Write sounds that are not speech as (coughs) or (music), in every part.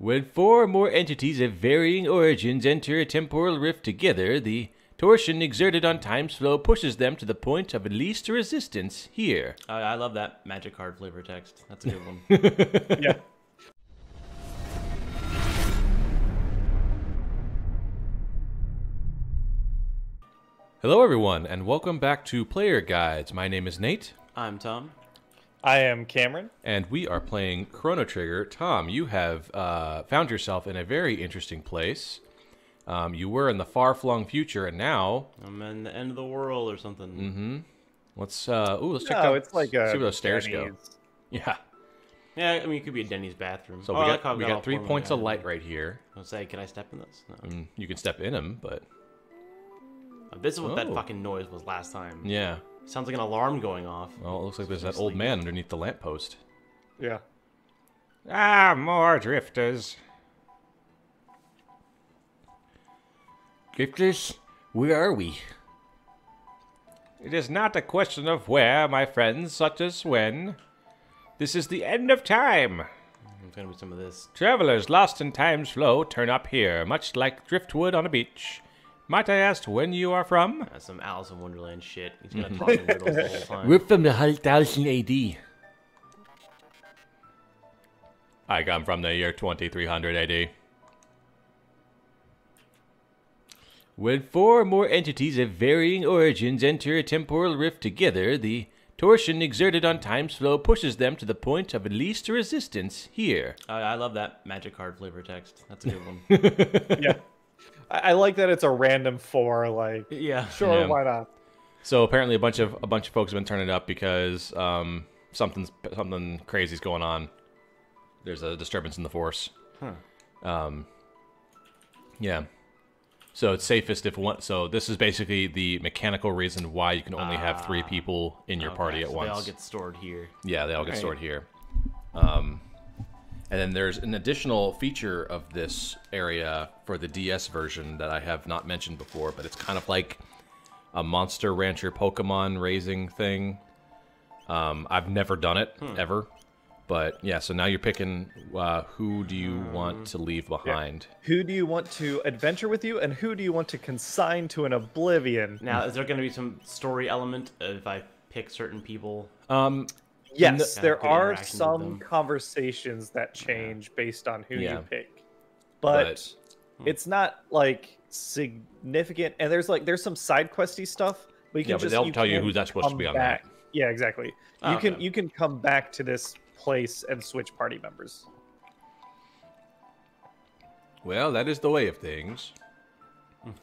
When four or more entities of varying origins enter a temporal rift together, the torsion exerted on time's flow pushes them to the point of least resistance here. I, I love that magic card flavor text. That's a good one. (laughs) Yeah. Hello, everyone, and welcome back to Player Guides. My name is Nate, I'm Tom. I am Cameron. and we are playing Chrono Trigger. Tom, you have uh, found yourself in a very interesting place. Um, you were in the far flung future, and now I'm in the end of the world or something. Mm-hmm. let's uh, ooh, let's check No, out. it's like see where those stairs go. (laughs) Yeah. Yeah, I mean, it could be a Denny's bathroom. So Oh, we like got we got three points of light right here. I'll say, can I step in this? No. Mm, You can step in them, but This is what that Oh. fucking noise was last time. yeah. Sounds like an alarm going off. Well, it looks like there's that old man underneath the lamppost. Yeah. Ah, more drifters. Drifters, where are we? It is not a question of where, my friends, such as when. This is the end of time. There's gonna be some of this. Travelers lost in time's flow turn up here, much like driftwood on a beach. Might I ask when you are from? Uh, some Alice in Wonderland shit. He's gonna talk in riddles the whole time. We're from the 1000 AD. I come from the year 2300 AD. When four or more entities of varying origins enter a temporal rift together, the torsion exerted on time's flow pushes them to the point of least resistance here. I, I love that magic card flavor text. That's a good one. (laughs) Yeah. I, I like that it's a random four. Like, yeah. sure, Yeah. why not? So apparently, a bunch of a bunch of folks have been turning up because um, something's something crazy's going on. There's a disturbance in the force. Huh. Um, yeah. So it's safest if one. So this is basically the mechanical reason why you can only have three people in your party at so once. They all get stored here. Yeah, they all get Alright. stored here. Um, and then there's an additional feature of this area for the DS version that I have not mentioned before, but it's kind of like a Monster Rancher Pokemon raising thing. Um, I've never done it ever, but yeah. So now you're picking uh, who do you want to leave behind? Who do you want to adventure with you, and who do you want to consign to an oblivion? Now, is there gonna be some story element if I pick certain people? Um, Yes, there are some conversations that change based on who Yeah. you pick, but, but it's not like significant. And there's like there's some side questy stuff, but you can Yeah, but just they'll tell you who that's supposed to be on that. Yeah, exactly. Oh, you can okay. you can come back to this place and switch party members. Well, that is the way of things.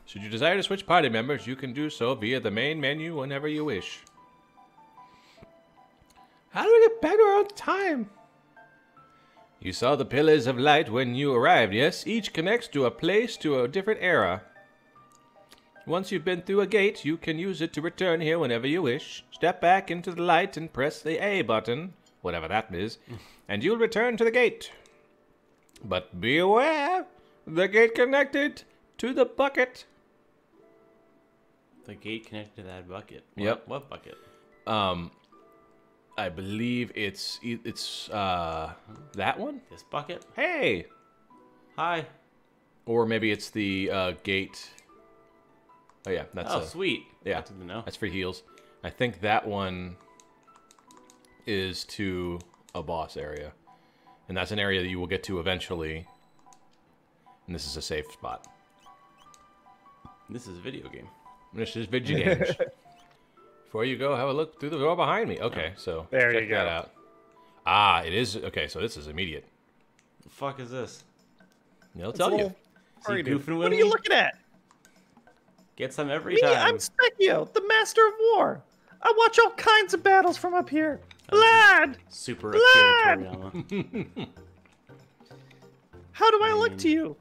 Should you desire to switch party members, you can do so via the main menu whenever you wish. How do we get back to our own time? You saw the pillars of light when you arrived, yes? Each connects to a place to a different era. Once you've been through a gate, you can use it to return here whenever you wish. Step back into the light and press the A button, whatever that is, (laughs) and you'll return to the gate. But beware! the gate connected to the bucket. The gate connected to that bucket. Yep. What, what bucket? Um, I believe it's it's uh that one. This bucket? Hey, Hi. or maybe it's the uh, gate. Oh yeah, that's oh, a- sweet. yeah. Good to know. That's for heals. I think that one is to a boss area, and that's an area that you will get to eventually. And this is a safe spot. This is a video game. This is video games. (laughs) Before you go, have a look through the door behind me. Okay, so There check you that go. out. Ah, it is okay. So this is immediate. The fuck is this? They'll It's tell a you. little Is he party dude. goofing with What are you me? looking at? Get some every Me, time. I'm Spekkio, the master of war. I watch all kinds of battles from up here. Lad, Super Lad! (laughs) How do I look to you?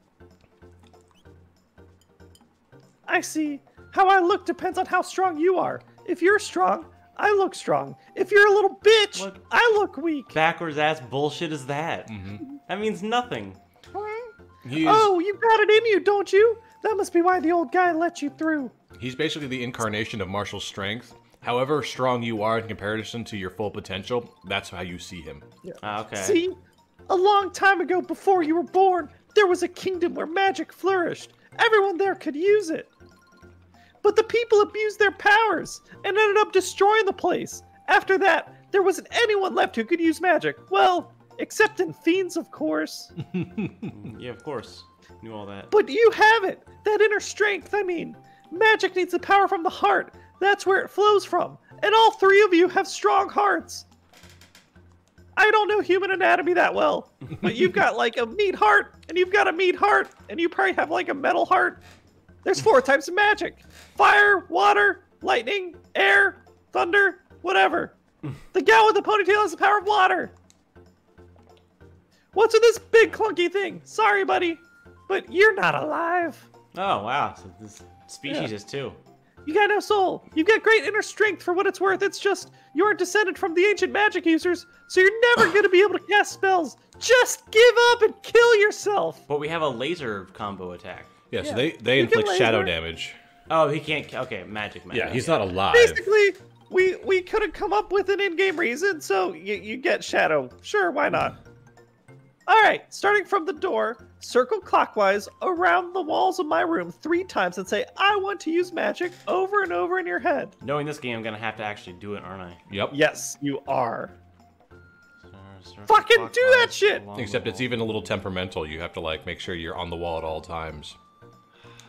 I see. How I look depends on how strong you are. If you're strong, I look strong. If you're a little bitch, What? I look weak. Backwards ass bullshit is that? That means nothing. He's Oh, you got it in you, don't you? That must be why the old guy let you through. he's basically the incarnation of martial strength. However strong you are in comparison to your full potential, that's how you see him. Ah, okay. See? A long time ago, before you were born, there was a kingdom where magic flourished. Everyone there could use it. But the people abused their powers and ended up destroying the place. After that, there wasn't anyone left who could use magic. Well, except in fiends, of course. (laughs) Yeah, of course. Knew all that. But you have it! That inner strength, I mean. Magic needs the power from the heart. That's where it flows from. And all three of you have strong hearts. I don't know human anatomy that well, but you've got (laughs) like a meat heart, and you've got a meat heart, and you probably have like a metal heart. There's four types of magic fire, water, lightning, air, thunder, whatever. The gal with the ponytail has the power of water. What's with this big clunky thing? Sorry, buddy, but you're not alive. Oh wow, so this species Yeah. is too. You got no soul. You've got great inner strength for what it's worth. It's just you're descended from the ancient magic users, so you're never (sighs) gonna be able to cast spells. Just give up and kill yourself. But we have a laser combo attack. Yeah, so they, they You inflict shadow damage. Oh, he can't. Okay, magic. magic Yeah, he's okay. not alive. Basically, we we couldn't come up with an in-game reason, so you, you get shadow. Sure, why not? All right, starting from the door, circle clockwise around the walls of my room three times and say, "I want to use magic" over and over in your head. Knowing this game, I'm gonna have to actually do it, aren't I? Yep. Yes, you are. Circle Fucking do that shit! Except it's even a little temperamental. You have to like make sure you're on the wall at all times.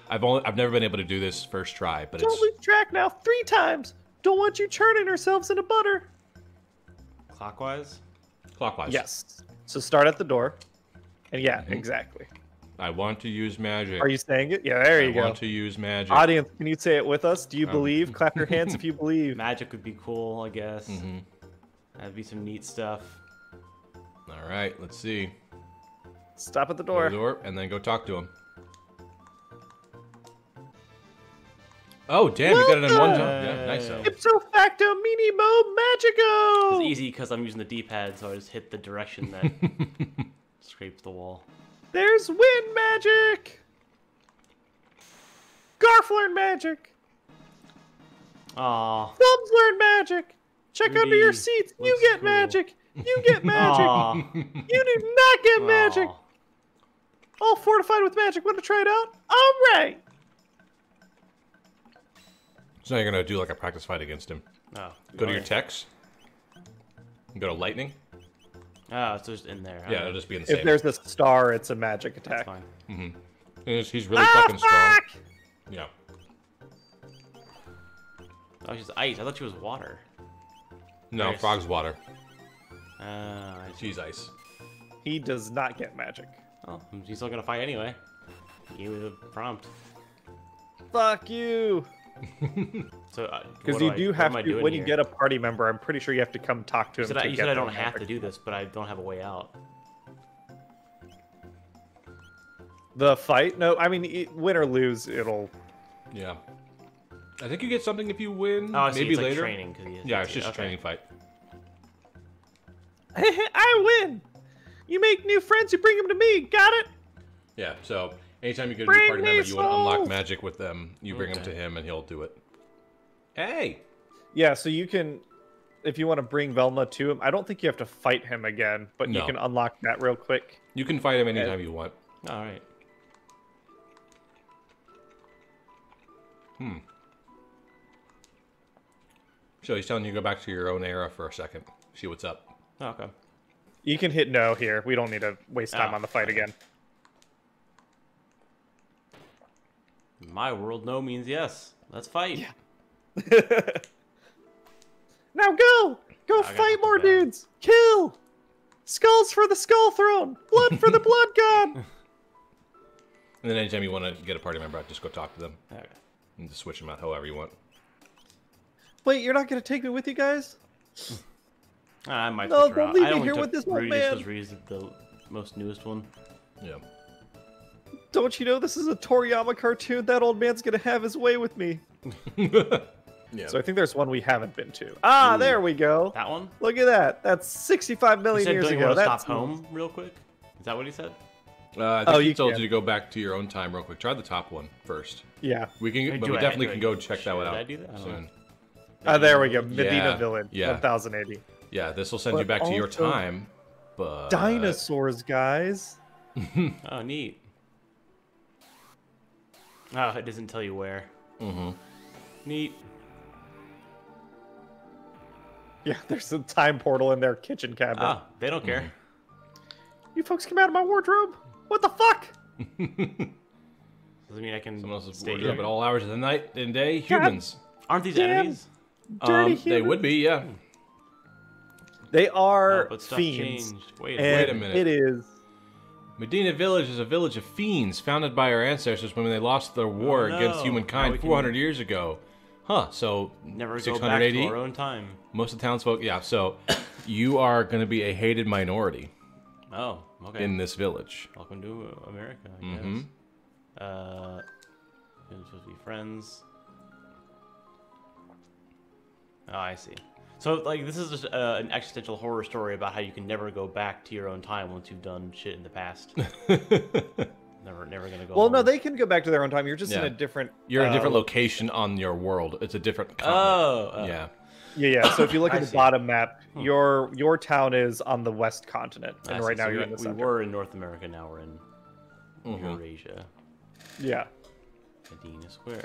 I've only I've never been able to do this first try, but Don't it's lose track now. Three times. Don't want you churning ourselves into butter. clockwise. clockwise. Yes. So start at the door. And yeah, Mhm. exactly. I want to use magic. Are you saying it? Yeah, there you I go. I want to use magic. Audience, can you say it with us? Do you Um, believe? (laughs) Clap your hands if you believe. (laughs) Magic would be cool, I guess. hmm That'd be some neat stuff. All right, let's see. Stop at the door. to the door and then go talk to him. Oh, damn! You got it in one jump. Yeah, nice. though. Ipso facto minimo magico. It's easy because I'm using the D-pad, so I just hit the direction that (laughs) scrapes the wall. There's wind magic. Garf learn magic. Aw. Thumbs learn magic. Check under your seats. You get cool. magic. You get (laughs) magic. Aw. You do not get magic. All fortified with magic. Want to try it out? All right. So now you're gonna do like a practice fight against him. Oh, Go to your okay. techs. and Go to lightning. Oh, it's just in there. Yeah, it'll just be in the If same. there's a star, it's a magic that's attack. fine. He's, he's really Ah, fucking strong. fuck! Yeah. Oh, she's ice. I thought she was water. No, Nice. frog's water. Uh, She's ice. He does not get magic. Oh, he's still gonna fight anyway. Give me the prompt. Fuck you. (laughs) So, uh, Because what you do what have to, doing when you here? get a party member, I'm pretty sure you have to come talk to You him. said, I, you get said I don't have to do this, but I don't have a way out. The fight? No, I mean, win or lose, it'll. Yeah. I think you get something if you win. Oh, I see. maybe it's like later. training. 'cause he- Yeah, it's just okay. a training fight. (laughs) I win. You make new friends, you bring them to me. Got it? Yeah. So anytime you get a Bring new party me member, you want to unlock magic with them. You bring them to him, and he'll do it. Hey. Yeah, so you can, if you want to bring Velma to him, I don't think you have to fight him again, but you can unlock that real quick. You can fight him anytime you want. All right. Hmm. So he's telling you to go back to your own era for a second. See what's up. Oh, okay. You can hit no here. We don't need to waste time Ah, on the fight okay. again. My world no means yes. Let's fight. (laughs) now go! Go I fight more dudes! Kill! Skulls for the skull throne! Blood for the (laughs) blood god! (laughs) And then anytime you want to get a party member out, just go talk to them Okay. and just switch them out however you want. Wait, you're not gonna take me with you guys? I might No, switch her don't leave I me only here with this old Rudy just 'cause man. Rudy's the most newest one. Yeah. Don't you know this is a Toriyama cartoon? That old man's gonna have his way with me. (laughs) yeah. So I think there's one we haven't been to. Ah, Ooh. there we go. That one? Look at that. That's 65 He million said, years "Don't you ago. want to That's stop home real quick?" Is that what he said? Uh, I think Oh, he you told can. you to go back to your own time real quick. Try the top one first. Yeah. We can, Hey, but we I- definitely do I- can go check that one out I do that? Soon. know. Ah, there we go. Medina Yeah, Village, yeah. 1080. Yeah, this will send you back to your time. but Dinosaurs, guys. (laughs) Oh, neat. Oh, it doesn't tell you where. Mm-hmm. Neat. Yeah, (laughs) there's a time portal in their kitchen cabinet. Oh, they don't care. You folks came out of my wardrobe? What the fuck? Doesn't mean I can Someone else's stay wardrobe here. at all hours of the night and day. Humans. Aren't these Damn. enemies? Dirty Um, they would be, yeah. They Oh, are but stuff fiends. changed. Wait a And minute. Wait a minute. It is. Medina Village is a village of fiends founded by our ancestors when they lost their war Oh, no. against humankind we can- 400 years ago. Huh, so Never go 600 back AD? to our own time. Most of the townsfolk, yeah. So (coughs) you are going to be a hated minority Oh, okay. in this village. Welcome to America, I Mhm. guess. Uh, supposed to be friends. Oh, I see. So, like, this is just uh, an existential horror story about how you can never go back to your own time once you've done shit in the past. (laughs) never, never gonna go. Well, no, they can go back to their own time. You're just in a different. You're in a uh, different location on your world. It's a different continent. Oh, uh, yeah. Yeah, yeah. So if you look (coughs) at the see. bottom map, your your town is on the west continent, I and see. right now So you're we, in the center. we center. were in North America. Now we're in Mhm. Eurasia. Yeah. Medina Square.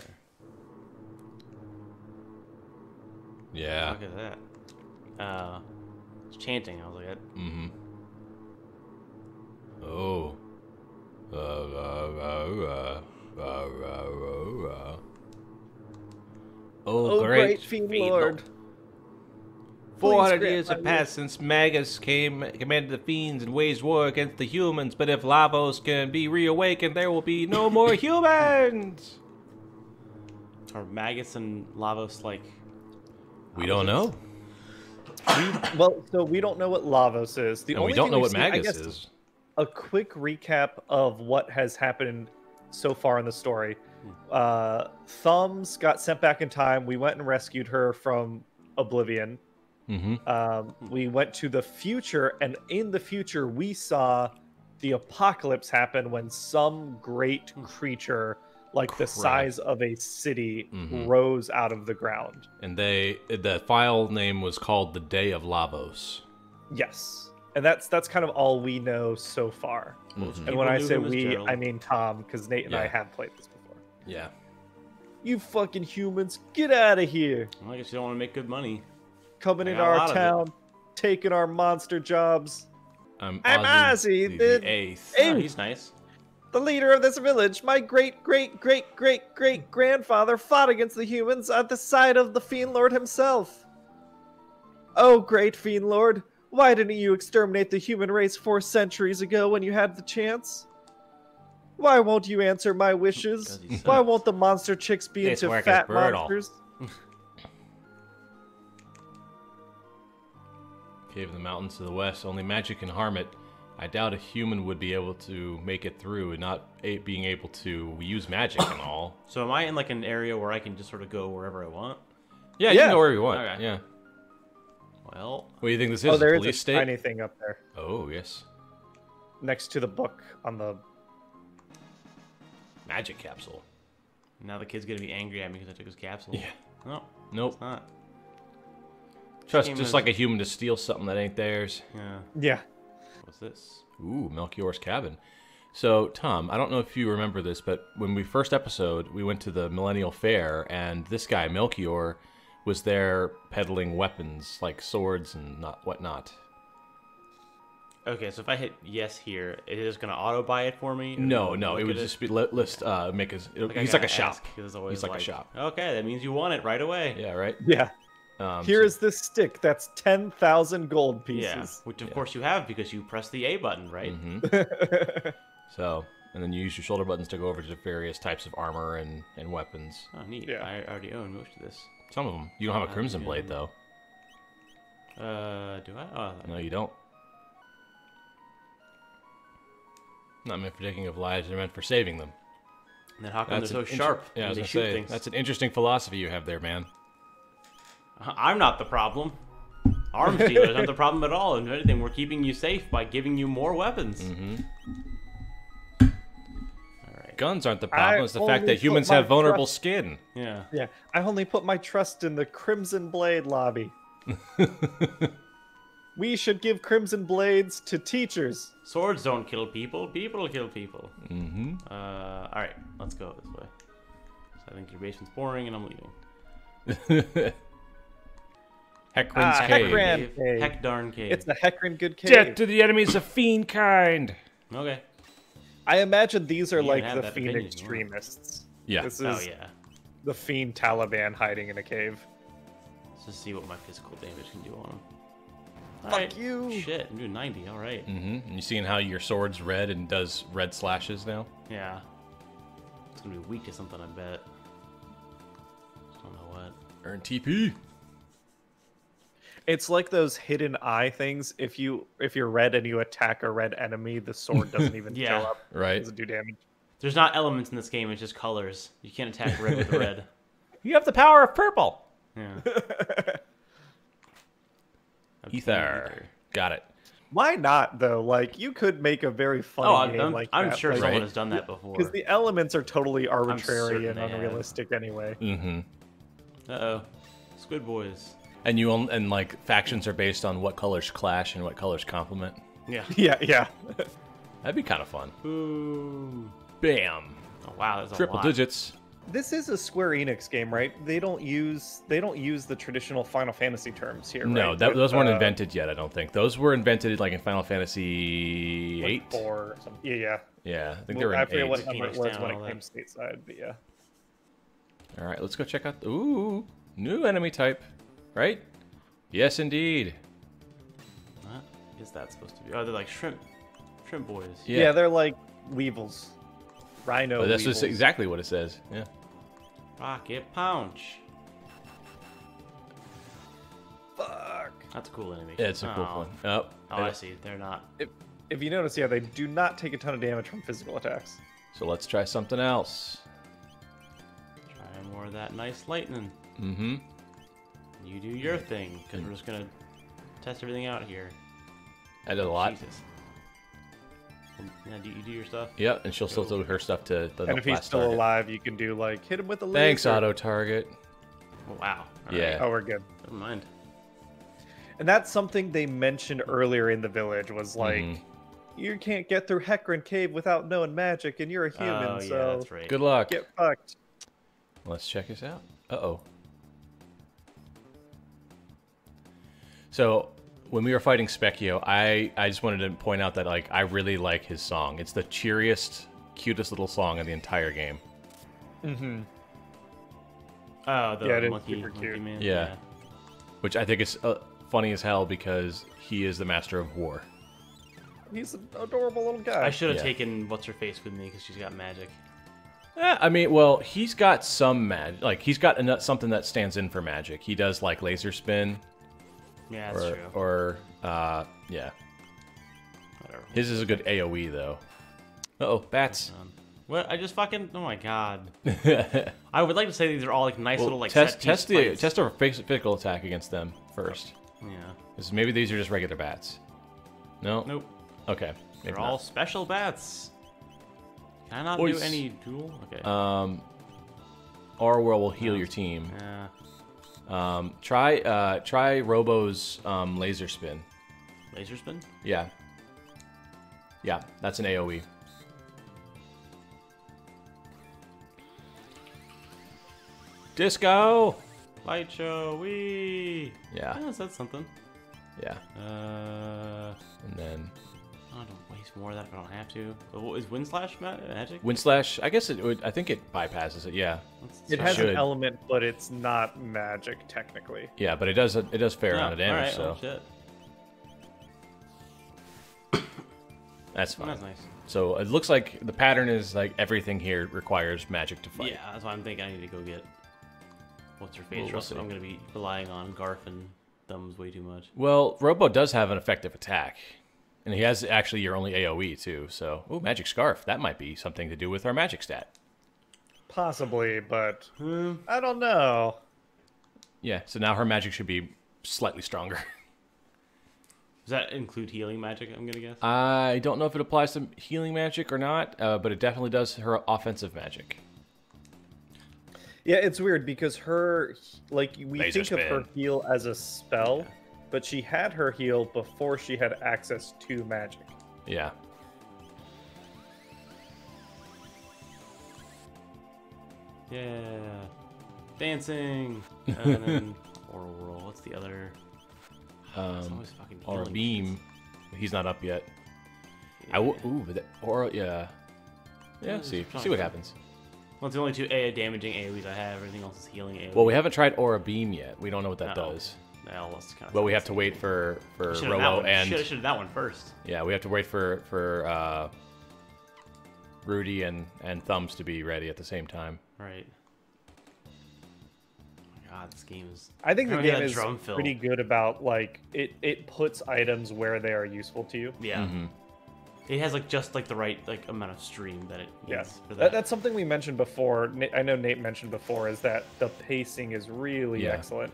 Yeah. Look at that. Uh, it's chanting. I was like, that- Mm-hmm. Oh. Uh, uh, uh. Oh, Oh, great, great fiend fiend lord. Four hundred years have passed since Magus came, commanded the fiends and waged war against the humans. But if Lavos can be reawakened, there will be no more (laughs) humans. are Magus and Lavos like? We don't know. We, well, so we don't know what Lavos is. The And only we don't know what seen- Magus guess is. A quick recap of what has happened so far in the story. Uh, Thumbs got sent back in time. We went and rescued her from Oblivion. Mm-hmm. Um, we went to the future, and in the future, we saw the apocalypse happen when some great creature, like the size of a city, Mhm. rose out of the ground. And they, the file name was called the Day of Lavos. Yes, and that's that's kind of all we know so far. Mhm. And when I say we, Gerald. I mean Tom, because Nate and I have played this before. Yeah. You fucking humans, get out of here! Well, I guess you don't want to make good money. Coming I in got a lot our town, taking our monster jobs. I'm, I'm Ozzy, the, the- the eighth. Hey. Oh, he's nice. The leader of this village, my great great great great great grandfather, fought against the humans at the side of the Fiend Lord himself. Oh, great Fiend Lord, why didn't you exterminate the human race four centuries ago when you had the chance? Why won't you answer my wishes? Why won't the monster chicks be into fat monsters? Cave in the mountains to the west. Only magic can harm it. I doubt a human would be able to make it through, and not a- being able to use magic and all. (coughs) So am I in like an area where I can just sort of go wherever I want? Yeah, you Yeah. can go wherever you want. Okay. Yeah. Well, What do you think this oh, is? Oh, a there is police a state? tiny thing up there Oh yes, next to the book on the. magic capsule. now the kid's gonna be angry at me because I took his capsule. Yeah. No, Nope. it's not. Trust just is- like a human to steal something that ain't theirs. Yeah. Yeah. What's this? Ooh, Melchior's cabin. So, Tom, I don't know if you remember this, but when we first episode, we went to the Millennial Fair, and this guy Melchior was there peddling weapons like swords and not whatnot. Okay, so if I hit yes here, it is gonna auto buy it for me. No, no, it would just be li- list uh, make his. Like, he's like a gotta shop. ask, 'cause it's always He's like a shop. Okay, that means you want it right away. Yeah, right. Yeah. Um, Here so- is this stick that's 10,000 gold pieces. Yeah, pieces. which of Yeah. course you have because you press the A button, right? Mhm. (laughs) (laughs) So, and then you use your shoulder buttons to go over to various types of armor and, and weapons. Oh, neat. Yeah. I already own most of this. Some of them. You don't have a Uh, crimson yeah. blade though. Uh, do I? Oh, No, you don't. Not meant for taking of lives, they're meant for saving them. and then how come That's they're so inter- sharp? Yeah, I was they gonna shoot say things. that's an interesting philosophy you have there, man. (laughs) I'm not the problem. Arms (laughs) dealers aren't the problem at all. If anything, we're keeping you safe by giving you more weapons. hmm All right. Guns aren't the problem. I It's the fact that humans have vulnerable trust- skin. Yeah. Yeah, I only put my trust in the Crimson Blade lobby. (laughs) We should give Crimson Blades to teachers. Swords don't kill people. People kill people. Mm-hmm. Uh, all right, let's go this way. So I think your basement's boring, and I'm leaving. Heckran's Ah, Cave. Heckran. cave. Heck darn cave. It's the Heckran Good Cave. Death to the enemies of fiend kind. Okay. I imagine these are You like the Fiend opinion if you extremists. Yeah. This is Oh yeah. the Fiend Taliban hiding in a cave. Let's just see what my physical damage can do on him. Fuck Alright. you. Shit, I'm doing 90. All right. Mm-hmm. And you seeing how your sword's red and does red slashes now? Yeah. It's gonna be weak to something, I bet. Just don't know what. Earn TP. It's like those hidden eye things. If you if you're red and you attack a red enemy, the sword doesn't even (laughs) Yeah. show up. Right. Doesn't do damage. There's not elements in this game. It's just colors. You can't attack red with red. (laughs) You have the power of purple. Yeah. (laughs) Ether. Got it. Why not though? Like you could make a very funny Oh, I'm, game I'm, like I'm that. sure like, someone Right. has done that before. because the elements are totally arbitrary and they have. unrealistic anyway. Mm-hmm. Uh oh. Squid Boys. And you on- and like factions are based on what colors clash and what colors complement. Yeah. (laughs) Yeah, yeah. That'd be kind of fun. Ooh. Bam. Oh wow, that's a Triple lot. digits. this is a Square Enix game, right? They don't use they don't use the traditional Final Fantasy terms here. No, right? that, With, those weren't uh, invented yet. I don't think those were invented like in Final Fantasy eight. four or something. Yeah, yeah. Yeah, I think they Well, were I in forget what number it Phoenix was when it came stateside, but yeah. All right, let's go check out. The, Ooh, new enemy type, right? Yes, indeed. What is that supposed to be? Oh, they're like shrimp, shrimp boys. Yeah, Yeah, they're like weevils, rhino. but that's weevils. just exactly what it says. Yeah. Rocket punch. Fuck. That's a cool enemy. Yeah, it's a cool Oh. one. Oh, Oh, I see. They're not. If, if you notice, yeah, they do not take a ton of damage from physical attacks. so let's try something else. Try more of that nice lightning. Mm-hmm. You do your thing, because we're just gonna test everything out here. I did a lot. Jesus. Yeah, do you do your stuff? Yep, and she'll still do her stuff to the and if he's last still target. alive, you can do like hit him with a laser. Thanks, auto target. Oh, wow. All Yeah. right. Oh, we're good. Never mind. And that's something they mentioned earlier in the village was like, Mhm. you can't get through Heckran Cave without knowing magic, and you're a human, oh, yeah, so that's right. Good luck. get fucked. Let's check this out. Uh oh. So when we were fighting Spekkio, I I just wanted to point out that like I really like his song. It's the cheeriest, cutest little song in the entire game. Mm-hmm. Oh, the Yeah, it is monkey, super monkey cute. man. Yeah. Which I think is uh, funny as hell because he is the master of war. He's an adorable little guy. I should have Yeah. taken what's her face with me because she's got magic. Eh, I mean, well, he's got some mag, like he's got eno- something that stands in for magic. He does like laser spin, Yeah, that's or true. or uh, yeah. Whatever. His is a good AOE though. Uh oh, bats. What? I just fucking. Oh my god. (laughs) I would like to say these are all like nice Well, little like test set test piece the fights. test a phys- physical attack against them first. Yeah. 'Cause maybe these are just regular bats. No. Nope. Okay. Maybe They're all not. special bats. Can I not Boys. do any duel? Okay. Um. Our world will heal your team. yeah. Um. Try uh try Robo's um laser spin. Laser spin. Yeah. Yeah, that's an. AOE. Disco. Light show. Wee. Yeah. Yeah, that's something. Yeah. Uh. And then I don't to waste more of that if I don't have to. But what- Is wind slash magic? Wind Slash. I guess it would. I think it bypasses it. Yeah. It has should. an element, but it's not magic technically. Yeah, but it does. It does fair Yeah, amount of damage. alright, so oh, shit. (coughs) that's fine. that's nice. So it looks like the pattern is like everything here requires magic to fight. Yeah, that's why I'm thinking I need to go get. What's her face? We'll- we'll. I'm gonna be relying on Garf and thumbs way too much. Well, Robo does have an effective attack, and he has actually your only AOE too. So, ooh, magic scarf. That might be something to do with our magic stat. Possibly, but Hmm. I don't know. Yeah. So now her magic should be slightly stronger. Does that include healing magic? I'm gonna guess. I don't know if it applies to healing magic or not, uh, but it definitely does her offensive magic. Yeah, it's weird because her like we Laser think of her heal as a spell, but she had her heal before she had access to magic. Yeah. Yeah. Dancing. (laughs) And then Aura Whirl. What's the other? It's Um, fucking or a healing. beam. He's not up yet. Yeah. I w- ooh, but that, or yeah, yeah. Yeah, See, see what happens. Well, it's the only two AA damaging AoEs I have. Everything else is healing AoE. Well, we haven't tried aura beam yet. We don't know what that No. does. Well, that's kind of. But we have to wait for for Should have Rolo that one. and Should have done that one first. yeah, we have to wait for for uh, Rudy and and Thumbs to be ready at the same time. Right. Oh my God, this game is. I think the Remember game is drum pretty good about like it. It puts items where they are useful to you. Yeah. Mhm. It has like just like the right like amount of stream that it needs Yes, for that. that. that's something we mentioned before. I know Nate mentioned before is that the pacing is really Yeah. excellent.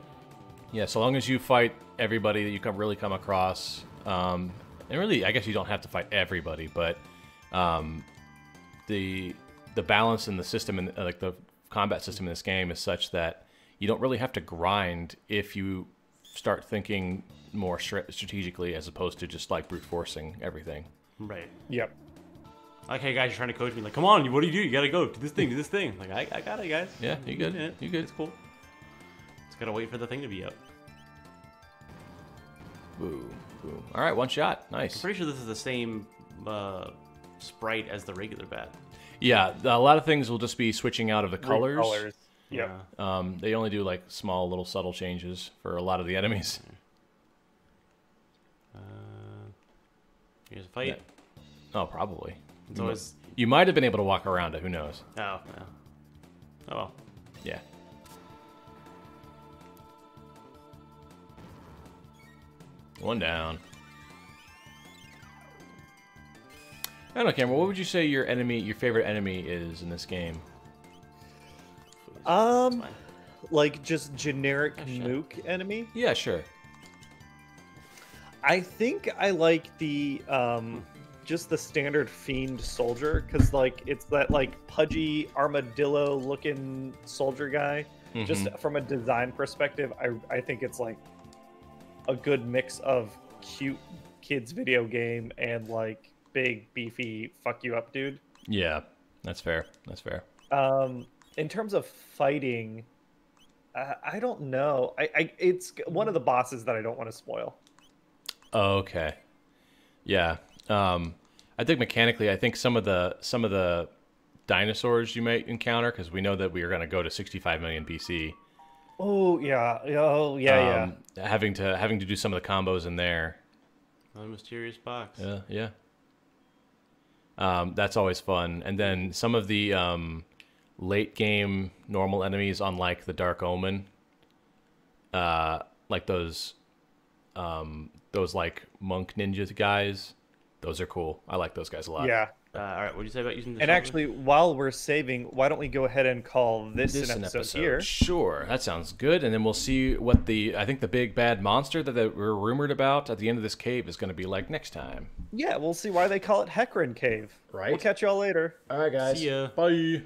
Yeah, so long as you fight everybody that you come really come across, um, and really, I guess you don't have to fight everybody, but um, the the balance in the system and like the combat system in this game is such that you don't really have to grind if you start thinking more strategically as opposed to just like brute forcing everything. right. Yep. Like, hey guys, you're trying to coach me. Like, come on, what do you do? You gotta go do this thing, do this thing. Like, I, I got it, guys. Yeah, you good? Yeah, You good? It's cool. Just gotta wait for the thing to be up. Boo, boo. All right, one shot, nice. I'm Pretty sure this is the same uh, sprite as the regular bat. Yeah, a lot of things will just be switching out of the colors. Colors. Yeah. Um, they only do like small, little, subtle changes for a lot of the enemies. (laughs) Uh, here's a fight. Oh, probably. It's always. You might have been able to walk around it. Who knows? Oh, yeah. Oh well. Yeah. One down. I don't know, Cameron. What would you say your enemy, your favorite enemy, is in this game? Um, like just generic Oh, mook enemy. Yeah, sure. I think I like the um just the standard fiend soldier because like it's that like pudgy armadillo looking soldier guy. Just Mhm. from a design perspective, I I think it's like a good mix of cute kids video game and like big beefy fuck you up dude. Yeah, that's fair. That's fair. Um, in terms of fighting, I, I don't know. I, I it's one of the bosses that I don't want to spoil. Okay. Yeah. Um, I think mechanically, I think some of the some of the dinosaurs you might encounter because we know that we are going to go to 65 million BC. Oh yeah, oh yeah, um, Having to having to do some of the combos in there. Another mysterious box. Yeah, yeah. Um, that's always fun. And then some of the um, late game normal enemies on like the Dark Omen, uh, like those, um, those like monk ninja guys. Those are cool. I like those guys a lot. yeah. Uh, all right, what did you say about using the And shovel? actually, while we're saving, why don't we go ahead and call this, This an an episode, here? Sure, that sounds good. And then we'll see what the I think the big bad monster that they were rumored about at the end of this cave is going to be like next time. Yeah, we'll see why they call it Heckran Cave. Right. We'll catch y'all later. All right, guys. See ya. Bye.